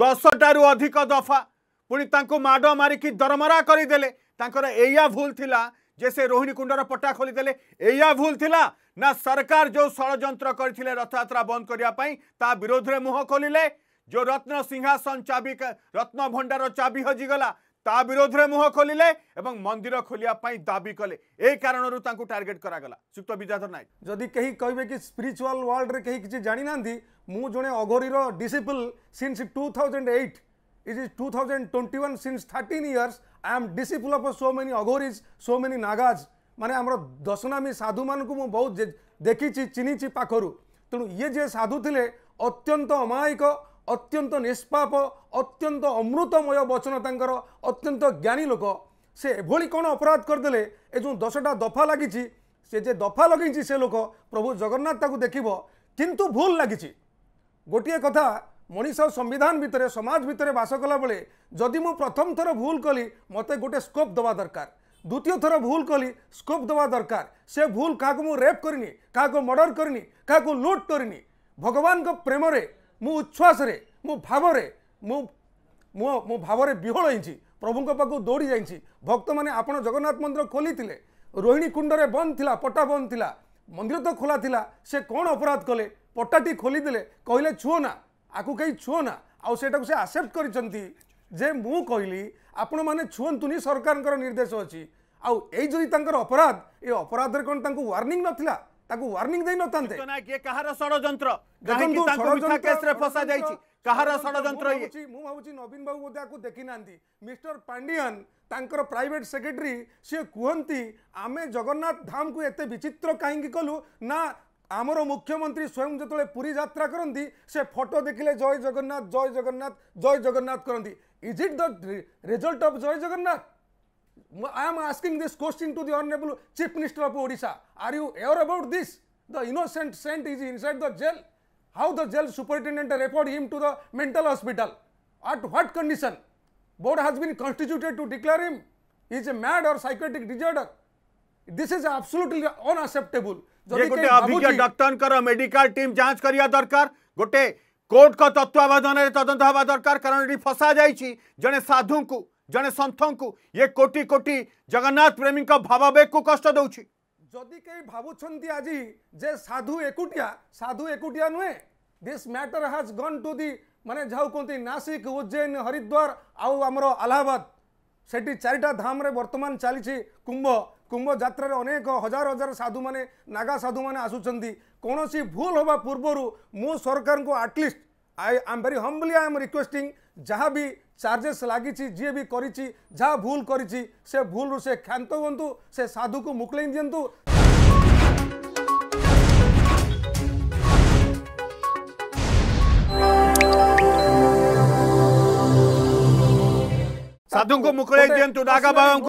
ଦଶଟାରୁ ଅଧିକ ଦଫା ପୁଣି ତାଙ୍କୁ ମାଡ଼ ମାରିକି ଦରମରା କରିଦେଲେ ତାଙ୍କର ଏଇଆ ଭୁଲ ଥିଲା ଯେ ସେ ରୋହିଣୀ କୁଣ୍ଡର ପଟା ଖୋଲିଦେଲେ ଏଇଆ ଭୁଲ ଥିଲା ନା ସରକାର ଯେଉଁ ଷଡ଼ଯନ୍ତ୍ର କରିଥିଲେ ରଥଯାତ୍ରା ବନ୍ଦ କରିବା ପାଇଁ ତା ବିରୋଧରେ ମୁହଁ ଖୋଲିଲେ ଯେଉଁ ରତ୍ନ ସିଂହାସନ ଚାବି ରତ୍ନ ଭଣ୍ଡାର ଚାବି ହଜିଗଲା তা বিরোধে মুহ খোলিলে এবং মন্দির খোলিয়া দাবি কলে এই কারণ টার্গেট করা যুক্ত বিদ্যাধর নায়ক যদি কেহি কহবে কি স্পিরিচুয়াল ওয়ার্ল্ডে কেহি কিছু জানি না মু জনে অঘরীর disciple since two thousand eight it is 2021 since 13 years i am disciple of so many agoris so many nagas माने आम दशनामी साधु मान को बहुत देखी चिन्ह पाखु तेणु ये जे साधु थे अत्यंत अमायिक ଅତ୍ୟନ୍ତ ନିଷ୍ପାପ ଅତ୍ୟନ୍ତ ଅମୃତମୟ ବଚନ ତାଙ୍କର ଅତ୍ୟନ୍ତ ଜ୍ଞାନୀ ଲୋକ ସେ ଏଭଳି କ'ଣ ଅପରାଧ କରିଦେଲେ ଏ ଯେଉଁ ଦଶଟା ଦଫା ଲାଗିଛି ସେ ଯେ ଦଫା ଲଗେଇଛି ସେ ଲୋକ ପ୍ରଭୁ ଜଗନ୍ନାଥ ତାକୁ ଦେଖିବ କିନ୍ତୁ ଭୁଲ ଲାଗିଛି ଗୋଟିଏ କଥା ମଣିଷ ସମ୍ବିଧାନ ଭିତରେ ସମାଜ ଭିତରେ ବାସ କଲାବେଳେ ଯଦି ମୁଁ ପ୍ରଥମ ଥର ଭୁଲ କଲି ମୋତେ ଗୋଟେ ସ୍କୋପ୍ ଦେବା ଦରକାର ଦ୍ୱିତୀୟ ଥର ଭୁଲ କଲି ସ୍କୋପ୍ ଦେବା ଦରକାର ସେ ଭୁଲ କାହାକୁ ମୁଁ ରେପ୍ କରିନି କାହାକୁ ମର୍ଡ଼ର କରିନି କାହାକୁ ଲୁଟ୍ କରିନି ଭଗବାନଙ୍କ ପ୍ରେମରେ ମୁଁ ଉଚ୍ଛ୍ୱାସରେ ମୁଁ ଭାବରେ ମୁଁ ମୁଁ ମୁଁ ଭାବରେ ବିହୋଳ ହେଇଛି ପ୍ରଭୁଙ୍କ ପାଖକୁ ଦୌଡ଼ି ଯାଇଛି ଭକ୍ତମାନେ ଆପଣ ଜଗନ୍ନାଥ ମନ୍ଦିର ଖୋଲିଥିଲେ ରୋହିଣୀ କୁଣ୍ଡରେ ବନ୍ଦ ଥିଲା ପଟା ବନ୍ଦ ଥିଲା ମନ୍ଦିର ତ ଖୋଲା ଥିଲା ସେ କ'ଣ ଅପରାଧ କଲେ ପଟାଟି ଖୋଲିଦେଲେ କହିଲେ ଛୁଅ ନା ଆକୁ କେହି ଛୁଅ ନା ଆଉ ସେଇଟାକୁ ସେ ଆକ୍ସେପ୍ଟ କରିଛନ୍ତି ଯେ ମୁଁ କହିଲି ଆପଣମାନେ ଛୁଅନ୍ତୁନି ସରକାରଙ୍କର ନିର୍ଦ୍ଦେଶ ଅଛି ଆଉ ଏଇ ଯଦି ତାଙ୍କର ଅପରାଧ ଏ ଅପରାଧରେ କ'ଣ ତାଙ୍କୁ ୱାର୍ଣ୍ଣିଂ ନଥିଲା ତାକୁ ୱାର୍ଣ୍ଣିଂ ଦେଇନଥାନ୍ତେ ଇଏ କାହାର ଷଡ଼ଯନ୍ତ୍ର କାହିଁକି ତାଙ୍କୁ ମିଠା କେସ୍ରେ ଫସା ଯାଇଛି କାହାର ଷଡ଼ଯନ୍ତ୍ର ଇଏ ମୁଁ ଭାବୁଛି ନବୀନ ବାବୁ ବୋଧେ ଆକୁ ଦେଖିନାହାନ୍ତି ମିଷ୍ଟର ପାଣ୍ଡିଆନ୍ ତାଙ୍କର ପ୍ରାଇଭେଟ୍ ସେକ୍ରେଟେରୀ ସିଏ କୁହନ୍ତି ଆମେ ଜଗନ୍ନାଥ ଧାମକୁ ଏତେ ବିଚିତ୍ର କାହିଁକି କଲୁ ନା ଆମର ମୁଖ୍ୟମନ୍ତ୍ରୀ ସ୍ୱୟଂ ଯେତେବେଳେ ପୁରୀ ଯାତ୍ରା କରନ୍ତି ସେ ଫଟୋ ଦେଖିଲେ ଜୟ ଜଗନ୍ନାଥ ଜୟ ଜଗନ୍ନାଥ ଜୟ ଜଗନ୍ନାଥ କରନ୍ତି is it the result of Jay Jagannath I am asking this question to the Honorable Chief Minister of Odisha. Are you aware about this? The innocent saint is inside the jail. How the jail superintendent report him to the mental hospital? At what condition? Board has been constituted to declare him. He is a mad or psychotic disorder. This is absolutely unacceptable. ये गोटे अभिज्ञ doctor medical team जांच करिया दरकार गोटे court का तत्वावधान तदंत हवा दरकार कारण ये फसा जाइए जड़े साधु को ଜଣେ ସନ୍ଥଙ୍କୁ ଏ କୋଟି କୋଟି ଜଗନ୍ନାଥ ପ୍ରେମୀଙ୍କ ଭାବାବେଗକୁ କଷ୍ଟ ଦେଉଛି ଯଦି କେହି ଭାବୁଛନ୍ତି ଆଜି ଯେ ସାଧୁ ଏକୁଟିଆ ସାଧୁ ଏକୁଟିଆ ନୁହେଁ this matter has gone to the ମାନେ ଯାହାକୁ କୁହନ୍ତି ନାସିକ ଉଜ୍ଜୈନ ହରିଦ୍ୱାର ଆଉ ଆମର ଆଲାହାବାଦ ସେଠି ଚାରିଟା ଧାମରେ ବର୍ତ୍ତମାନ ଚାଲିଛି କୁମ୍ଭ କୁମ୍ଭ ଯାତ୍ରାରେ ଅନେକ ହଜାର ହଜାର ସାଧୁମାନେ ନାଗା ସାଧୁମାନେ ଆସୁଛନ୍ତି କୌଣସି ଭୁଲ ହେବା ପୂର୍ବରୁ ମୁଁ ସରକାରଙ୍କୁ at least I am very humbly I am requesting जहाँ भी चार्जेस लगी भी कर भूल कर भूल रू से क्षांत हूँ से साधु को मुकल दिंतु साधु को मुकल दिंतु